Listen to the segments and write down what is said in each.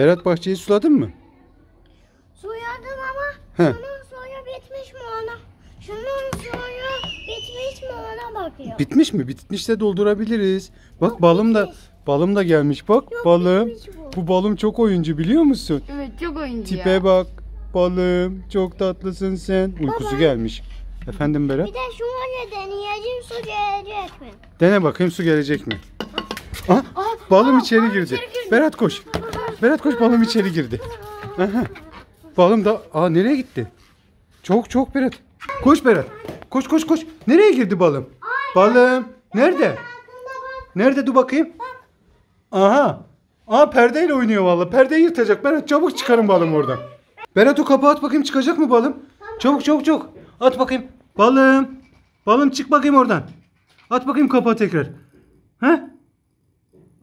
Berat bahçeyi suladın mı? Suladım ama He. şunun suyu bitmiş mi ona? Şunun suyu bitmiş mi ona bakıyor. Bitmiş mi? Bitmişse doldurabiliriz. Bak balım da balım da gelmiş. Bak Yok, balım. bitmiş bu. Bu balım çok oyuncu biliyor musun? Evet çok oyuncu Tipe ya. bak. Balım çok tatlısın sen. Uykusu gelmiş. Efendim Berat? Bir de şunu deneyeceğim su gelecek mi? Dene bakayım su gelecek mi? Ah, balım içeri girdi. Berat koş. Berat koş balım içeri girdi. Aha. Balım da aa nereye gitti? Çok çok Berat. Koş Berat. Koş koş koş. Nereye girdi balım? Balım nerede? Nerede dur bakayım. Aha. Aa perdeyle oynuyor vallahi. Perdeyi yırtacak. Berat çabuk çıkarın balım oradan. Berat o kapağı at bakayım çıkacak mı balım? Çabuk çabuk çabuk. At bakayım. Balım. Balım çık bakayım oradan. At bakayım kapağı tekrar. He?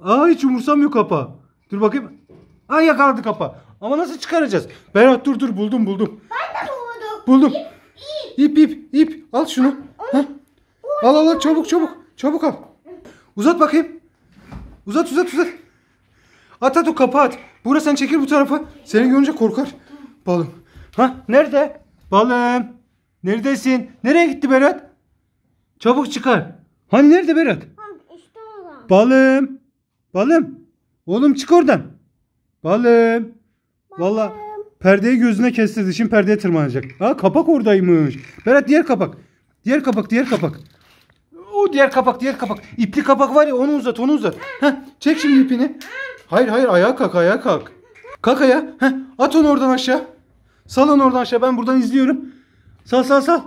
Aa hiç umursamıyor kapağı. Dur bakayım. Aa yakaladı kapağı. Ama nasıl çıkaracağız? Berat dur dur buldum buldum. Ben de buldum. Buldum. İp ip ip. Al şunu. Heh. Al al al çabuk çabuk. Çabuk al. Uzat bakayım. Uzat uzat uzat. At at o kapağı at. Buğra sen çekil bu tarafa. Seni görünce korkar. Balım. Ha nerede? Balım. Neredesin? Nereye gitti Berat? Çabuk çıkar. Hani nerede Berat? İşte oradan. Balım. Balım. Oğlum çık oradan. Balım. Valla perdeyi gözüne kestirdi. Şimdi perdeye tırmanacak. Ha kapak oradaymış. Berat diğer kapak. Diğer kapak, diğer kapak. O diğer kapak, diğer kapak. İpli kapak var ya onu uzat, onu uzat. Heh, çek şimdi ipini. Hayır hayır ayağa kalk, ayağa kalk. Kalk ayağa. Heh, at onu oradan aşağı. Sal onu oradan aşağı. Ben buradan izliyorum. Sal sal sal.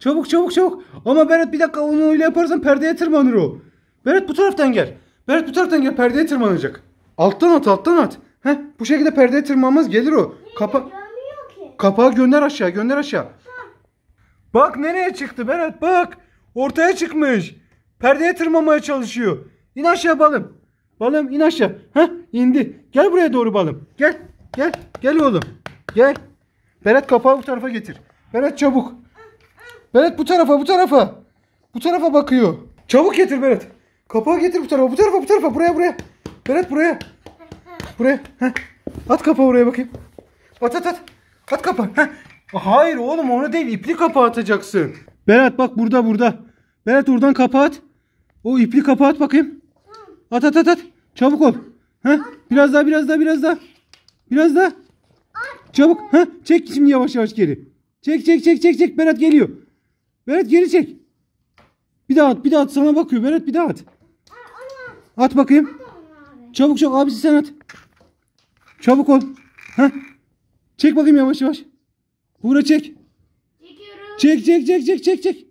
Çabuk çabuk çabuk. Ama Berat bir dakika onu öyle yaparsan perdeye tırmanır o. Berat bu taraftan gel. Berat bu taraftan gel perdeye tırmanacak. Alttan at alttan at. Heh, bu şekilde perdeye tırmanmaz gelir o. Kapa kapağı gönder aşağı gönder aşağı. Bak nereye çıktı Berat bak. Ortaya çıkmış. Perdeye tırmanmaya çalışıyor. İn aşağı balım. Balım in aşağı. Heh indi. Gel buraya doğru balım. Gel. Gel. Gel oğlum. Gel. Berat kapağı bu tarafa getir. Berat çabuk. Berat bu tarafa bu tarafa. Bu tarafa bakıyor. Çabuk getir Berat. Kapağı getir bu tarafa bu tarafa bu tarafa buraya buraya. Berat buraya. Buraya. Heh. At kapağı oraya bakayım. At at at. At kapağı. Heh. Hayır oğlum onu değil ipli kapağı atacaksın. Berat bak burada burada. Berat oradan kapağı at. O ipli kapağı at bakayım. At at at at. Çabuk ol. Heh. Biraz daha biraz daha biraz daha. Biraz daha. Çabuk. Heh. Çek şimdi yavaş yavaş geri. Çek çek çek çek çek. Berat geliyor. Berat geri çek. Bir daha at bir daha at sana bakıyor. Berat bir daha at. At bakayım. Çabuk çabuk abisi sen at. Çabuk ol. Heh. Çek bakayım yavaş yavaş. Buğra çek. Çekiyorum. Çek çek çek çek çek çek.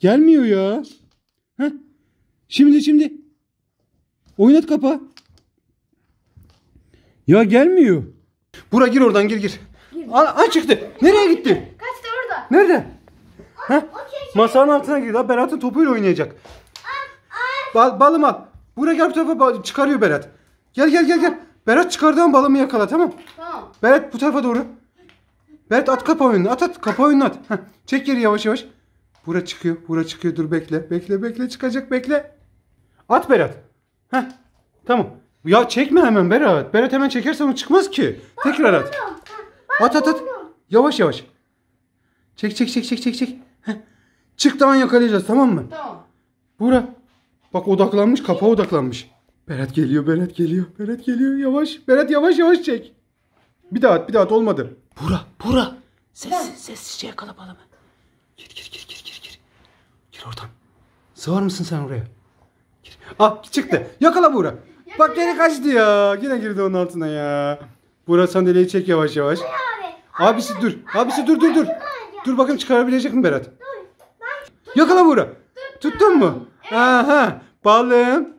Gelmiyor ya. Heh. Şimdi şimdi. Oynat kapağı. Ya gelmiyor. Bura gir oradan gir gir. Aa, aa, çıktı. Nereye gitti? Kaçtı orada. Nerede? Heh. Okey. Masanın altına girdi. Berat'ın topuyla oynayacak. Bal, balım al. Buraya gel bu tarafa çıkarıyor Berat. Gel gel gel gel. Berat çıkardığın balımı yakala tamam. Tamam. Berat bu tarafa doğru. Berat at kapağı önüne. At at kapağı önüne at. Heh, çek geri yavaş yavaş. Bura çıkıyor. Bura çıkıyor. Dur bekle. Bekle bekle çıkacak bekle. At Berat. Heh. Tamam. Ya çekme hemen Berat. Berat hemen çekersen o çıkmaz ki. Tekrar at. At at at. Yavaş yavaş. Çek çek çek çek çek çek. Çıktığı an yakalayacağız tamam mı? Tamam. Bura. Bak odaklanmış kapağa odaklanmış. Berat geliyor Berat geliyor. Berat geliyor yavaş. Berat yavaş yavaş çek. Bir daha at bir daha at olmadı. Bura Bura. Sessiz sessizce yakala balımı. Gir gir gir gir gir gir. Gir oradan. Sığar mısın sen oraya? Gir. Ah çıktı. Yakala Bura. Bak geri kaçtı ya. Yine girdi onun altına ya. Bura sandalyeyi çek yavaş yavaş. Abi. Abisi dur. Abisi dur dur dur. Dur bakayım çıkarabilecek mi Berat? Yakala Buğra. Tuttun mu? Aha. Balım.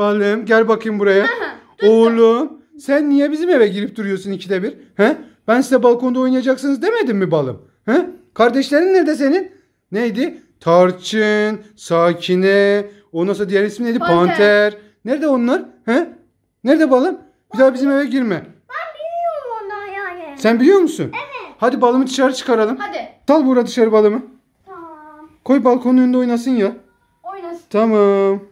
Balım gel bakayım buraya. Oğlum sen niye bizim eve girip duruyorsun ikide bir? He? Ben size balkonda oynayacaksınız demedim mi balım? He? Kardeşlerin nerede senin? Neydi? Tarçın, Sakine, ondan sonra diğer ismi neydi? Panter. Panter. Nerede onlar? He? Nerede balım? Bir daha bizim eve girme. Ben biliyorum ondan yani. Sen biliyor musun? Evet. Hadi balımı dışarı çıkaralım. Hadi. Sal Buğra dışarı balımı. Tamam. Koy balkonun önünde oynasın ya. Oynasın. Tamam.